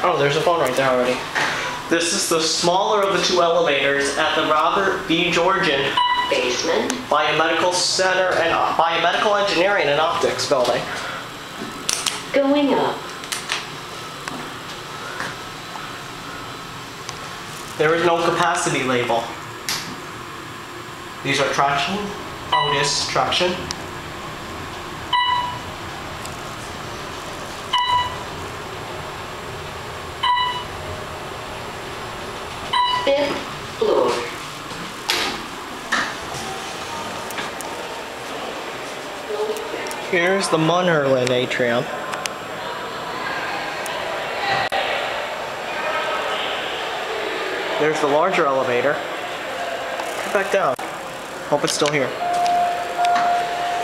Oh, there's a phone right there already. This is the smaller of the two elevators at the Robert B. Goergen Basement. Biomedical Center and uh, Biomedical Engineering and Optics building. Going up. There is no capacity label. These are traction. Oh, this traction. Fifth floor. Here's the Munnerlyn atrium. There's the larger elevator. Get back down. Hope it's still here.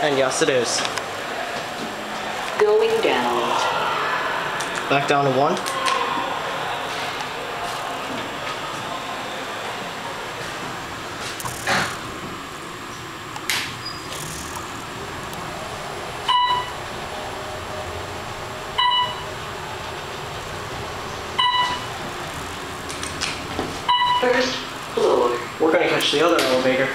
And yes, it is. Going down. Back down to one. First floor. We're gonna catch the other elevator.